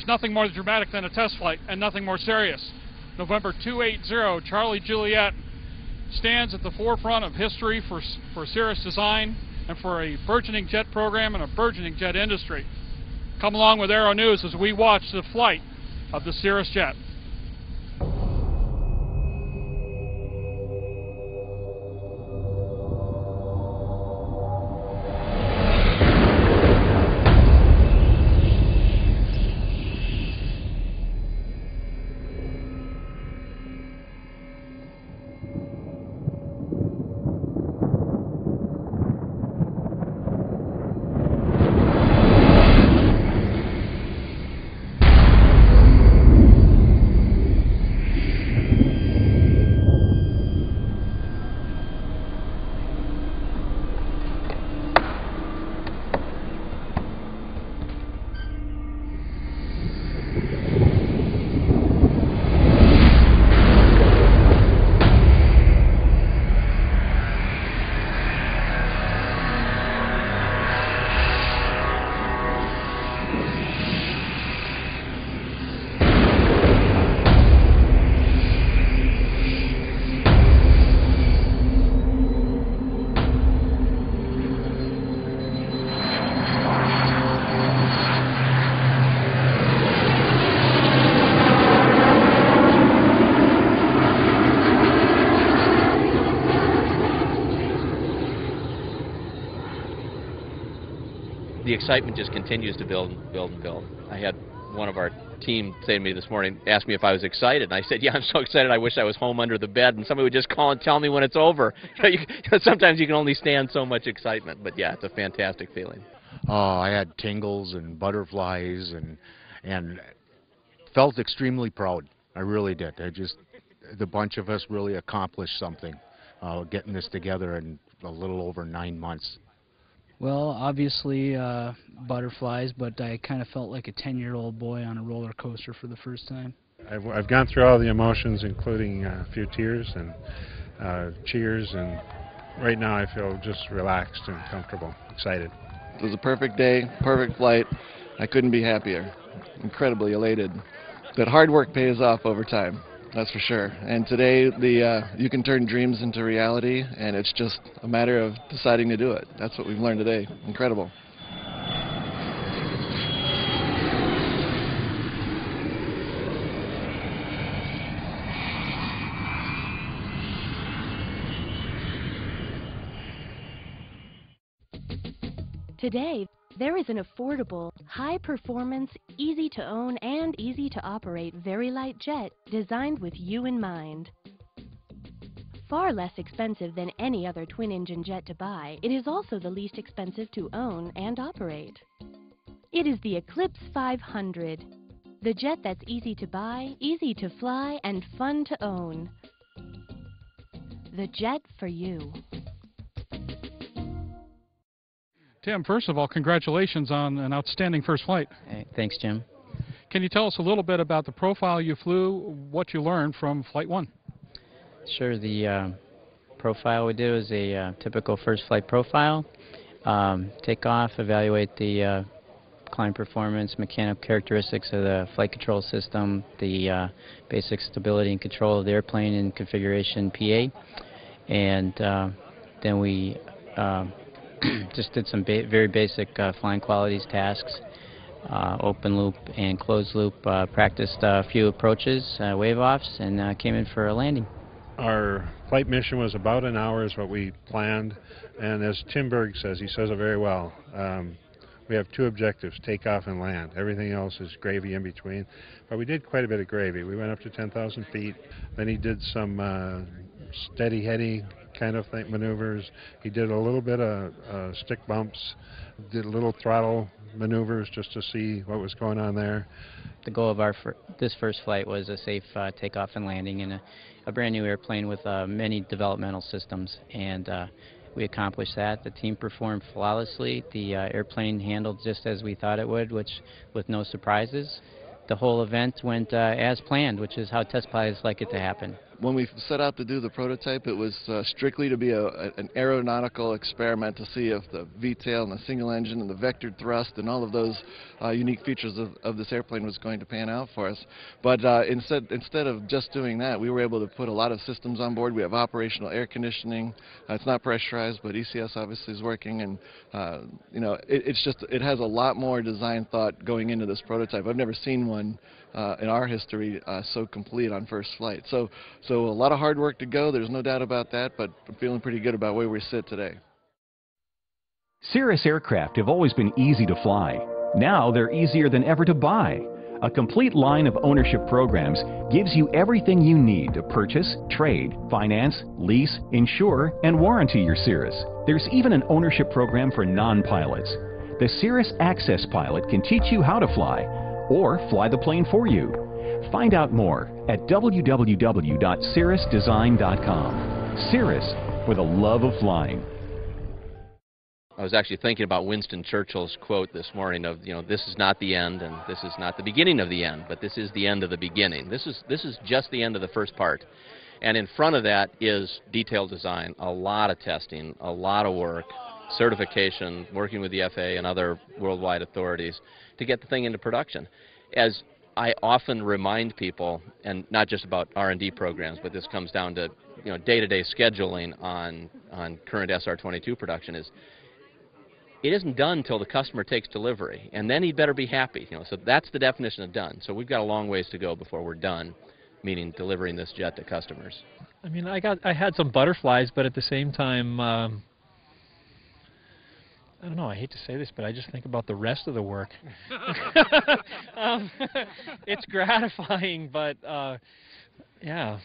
there's nothing more dramatic than a test flight and nothing more serious. November 280, Charlie Juliet stands at the forefront of history for, for Cirrus design and for a burgeoning jet program and a burgeoning jet industry. Come along with Aero News as we watch the flight of the Cirrus jet. The excitement just continues to build and build and build. I had one of our team say to me this morning, asked me if I was excited, and I said, "Yeah, I'm so excited. I wish I was home under the bed." And somebody would just call and tell me when it's over. sometimes you can only stand so much excitement, but yeah, it's a fantastic feeling. Oh, I had tingles and butterflies and and felt extremely proud. I really did. I just the bunch of us really accomplished something, uh, getting this together in a little over nine months. Well, obviously uh, butterflies, but I kind of felt like a 10-year-old boy on a roller coaster for the first time. I've, I've gone through all the emotions, including uh, a few tears and uh, cheers, and right now I feel just relaxed and comfortable, excited. It was a perfect day, perfect flight. I couldn't be happier. Incredibly elated. That hard work pays off over time. That's for sure. And today, the uh, you can turn dreams into reality, and it's just a matter of deciding to do it. That's what we've learned today. Incredible. Today, there is an affordable, high performance, easy to own and easy to operate very light jet designed with you in mind. Far less expensive than any other twin engine jet to buy, it is also the least expensive to own and operate. It is the Eclipse 500, the jet that's easy to buy, easy to fly, and fun to own. The jet for you. Tim, first of all, congratulations on an outstanding first flight. Hey, thanks, Jim. Can you tell us a little bit about the profile you flew, what you learned from Flight 1? Sure. The uh, profile we do is a uh, typical first flight profile. Um, take off, evaluate the uh, climb performance, mechanical characteristics of the flight control system, the uh, basic stability and control of the airplane and configuration PA, and uh, then we uh, just did some ba very basic uh, flying qualities tasks, uh, open loop and closed loop. Uh, practiced a few approaches, uh, wave offs, and uh, came in for a landing. Our flight mission was about an hour, is what we planned, and as Tim Berg says, he says it very well. Um, we have two objectives, take off and land. Everything else is gravy in between. But we did quite a bit of gravy. We went up to 10,000 feet. Then he did some uh, steady heading kind of thing, maneuvers. He did a little bit of uh, stick bumps, did a little throttle maneuvers just to see what was going on there. The goal of our fir this first flight was a safe uh, takeoff and landing in a, a brand new airplane with uh, many developmental systems, and uh, we accomplished that. The team performed flawlessly. The uh, airplane handled just as we thought it would, which with no surprises. The whole event went uh, as planned, which is how test pilots like it to happen. When we set out to do the prototype, it was uh, strictly to be a, a, an aeronautical experiment to see if the V-tail and the single engine and the vectored thrust and all of those uh, unique features of, of, this airplane was going to pan out for us. But uh, instead, instead of just doing that, we were able to put a lot of systems on board. We have operational air conditioning. Uh, it's not pressurized, but ECS obviously is working, and uh, you know, it, it's just it has a lot more design thought going into this prototype. I've never seen one uh, in our history so complete on first flight. So, so a lot of hard work to go. There's no doubt about that, but I'm feeling pretty good about where we sit today. Cirrus aircraft have always been easy to fly. Now they're easier than ever to buy. A complete line of ownership programs gives you everything you need to purchase, trade, finance, lease, insure, and warranty your Cirrus. There's even an ownership program for non-pilots. The Cirrus Access Pilot can teach you how to fly or fly the plane for you. Find out more at www.cirrusdesign.com. Cirrus, for the love of flying. I was actually thinking about Winston Churchill's quote this morning of, you know, this is not the end and this is not the beginning of the end, but this is the end of the beginning. This is, this is just the end of the first part. And in front of that is detailed design, a lot of testing, a lot of work, certification, working with the FAA and other worldwide authorities to get the thing into production. As I often remind people, and not just about R&D programs, but this comes down to you know day-to-day scheduling on on current SR-22 production is it isn't done until the customer takes delivery, and then he'd better be happy. You know, so that's the definition of done. So we've got a long ways to go before we're done, meaning delivering this jet to customers. I mean, I got I had some butterflies, but at the same time, um, I don't know. I hate to say this, but I just think about the rest of the work. um, it's gratifying, but uh, yeah,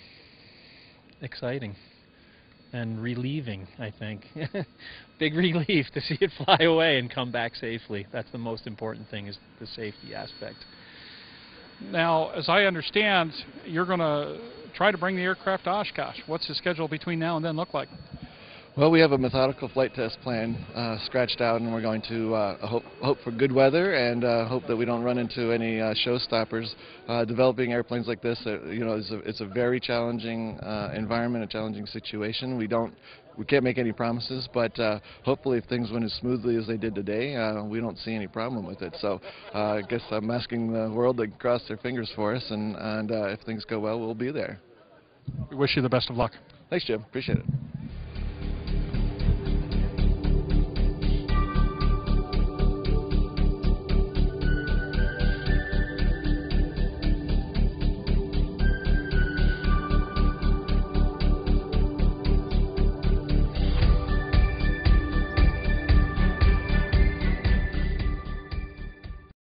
exciting and relieving, I think. Big relief to see it fly away and come back safely. That's the most important thing is the safety aspect. Now, as I understand, you're going to try to bring the aircraft to Oshkosh. What's the schedule between now and then look like? Well, we have a methodical flight test plan uh, scratched out, and we're going to uh, hope, hope for good weather and uh, hope that we don't run into any uh, showstoppers. Uh, developing airplanes like this, uh, you know, is a, it's a very challenging environment, a challenging situation. We don't, we can't make any promises, but hopefully, if things went as smoothly as they did today, we don't see any problem with it. So, I guess I'm asking the world to cross their fingers for us, and, and if things go well, we'll be there. We wish you the best of luck. Thanks, Jim. Appreciate it.